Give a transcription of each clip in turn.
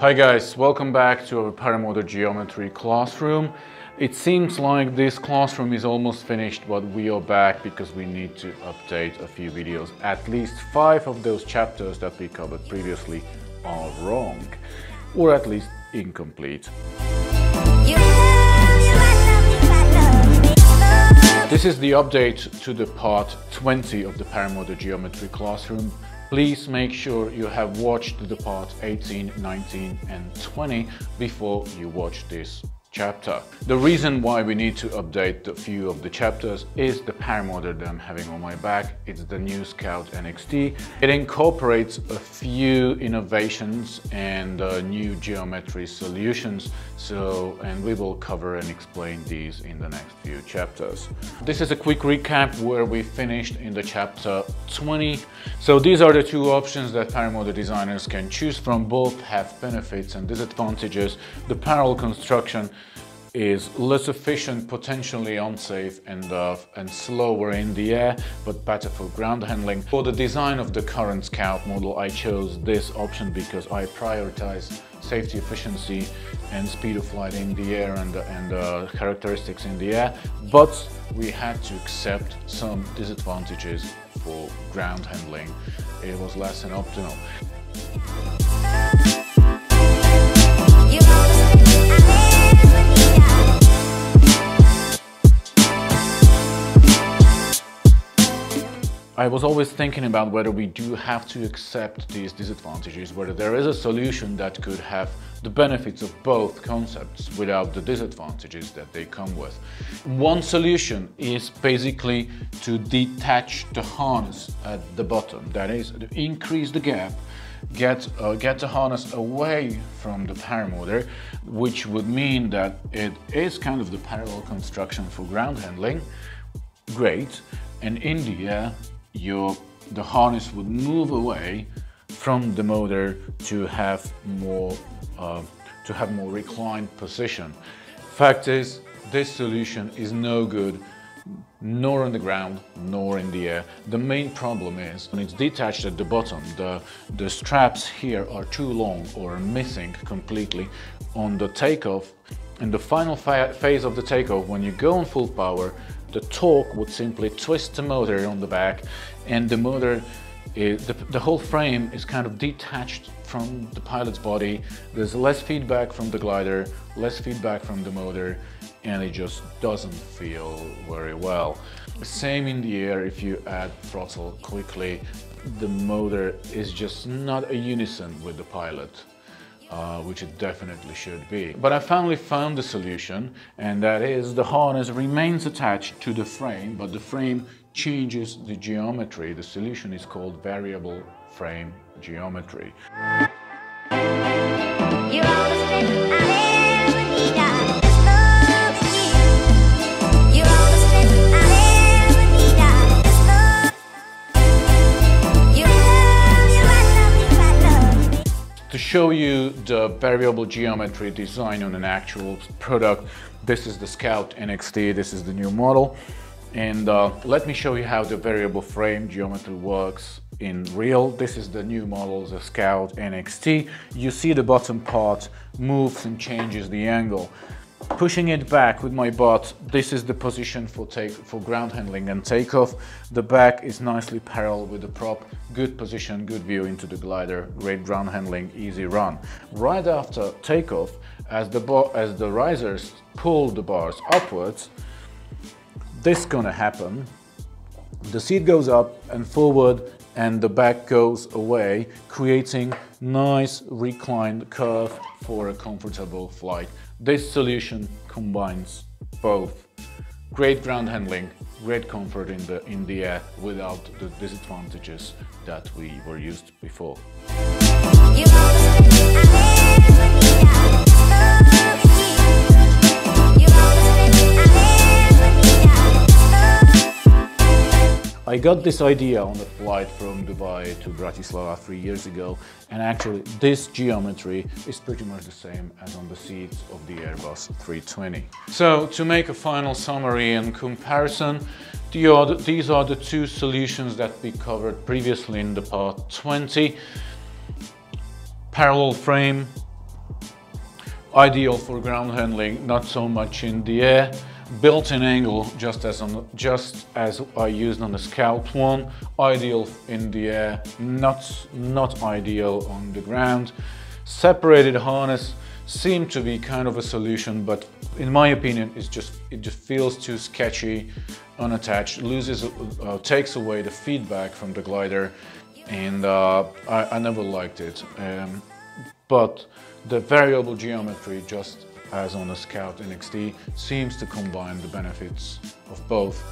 Hi guys, welcome back to our paramotor geometry classroom. It seems like this classroom is almost finished, but we are back because we need to update a few videos. At least five of those chapters that we covered previously are wrong, or at least incomplete. This is the update to the part 20 of the paramotor geometry classroom. Please make sure you have watched the part 18, 19 and 20 before you watch this chapter. The reason why we need to update a few of the chapters is the paramotor that I'm having on my back. It's the new Scout NXT. It incorporates a few innovations and uh, new geometry solutions. So, and we will cover and explain these in the next few chapters. This is a quick recap where we finished in the chapter 20. So these are the two options that paramotor designers can choose from. Both have benefits and disadvantages. The parallel construction is less efficient, potentially unsafe and, uh, and slower in the air, but better for ground handling. For the design of the current Scout model, I chose this option because I prioritize safety, efficiency and speed of flight in the air and, and uh, characteristics in the air, but we had to accept some disadvantages for ground handling. It was less than optimal. I was always thinking about whether we do have to accept these disadvantages, whether there is a solution that could have the benefits of both concepts without the disadvantages that they come with. One solution is basically to detach the harness at the bottom, that is, to increase the gap get uh, get the harness away from the paramotor, which would mean that it is kind of the parallel construction for ground handling. Great. And in the air, your, the harness would move away from the motor to have more uh, to have more reclined position. Fact is, this solution is no good nor on the ground nor in the air. The main problem is when it's detached at the bottom, the, the straps here are too long or missing completely on the takeoff. In the final phase of the takeoff, when you go on full power, the torque would simply twist the motor on the back and the motor is, the, the whole frame is kind of detached from the pilot's body. There's less feedback from the glider, less feedback from the motor, and it just doesn't feel very well. Same in the air, if you add throttle quickly, the motor is just not a unison with the pilot uh, which it definitely should be. But I finally found the solution, and that is the harness remains attached to the frame, but the frame changes the geometry. The solution is called variable frame geometry. Show you the variable geometry design on an actual product. This is the Scout NXT, this is the new model. And uh, let me show you how the variable frame geometry works in real. This is the new model, the Scout NXT. You see the bottom part moves and changes the angle. Pushing it back with my butt, this is the position for take for ground handling and takeoff. The back is nicely parallel with the prop, good position, good view into the glider, great ground handling, easy run. Right after takeoff, as the, as the risers pull the bars upwards, this gonna happen. The seat goes up and forward and the back goes away, creating nice reclined curve for a comfortable flight. This solution combines both great ground handling, great comfort in the, in the air without the disadvantages that we were used before. I got this idea on a flight from Dubai to Bratislava three years ago and actually this geometry is pretty much the same as on the seats of the Airbus 320. So to make a final summary and comparison, these are the two solutions that we covered previously in the part 20. Parallel frame ideal for ground handling, not so much in the air. Built-in angle, just as on just as I used on the Scout one, ideal in the air, not not ideal on the ground. Separated harness seemed to be kind of a solution, but in my opinion, it's just it just feels too sketchy, unattached, loses, uh, takes away the feedback from the glider, and uh, I, I, never liked it. Um, but the variable geometry, just as on the Scout NXT, seems to combine the benefits of both.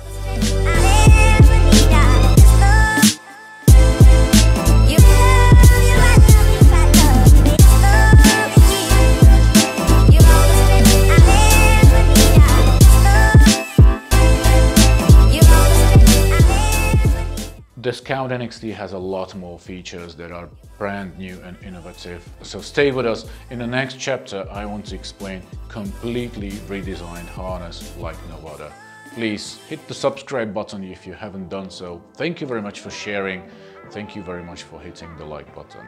This Scout NXT has a lot more features that are brand new and innovative. So stay with us. In the next chapter, I want to explain completely redesigned harness like no other. Please hit the subscribe button if you haven't done so. Thank you very much for sharing. Thank you very much for hitting the like button.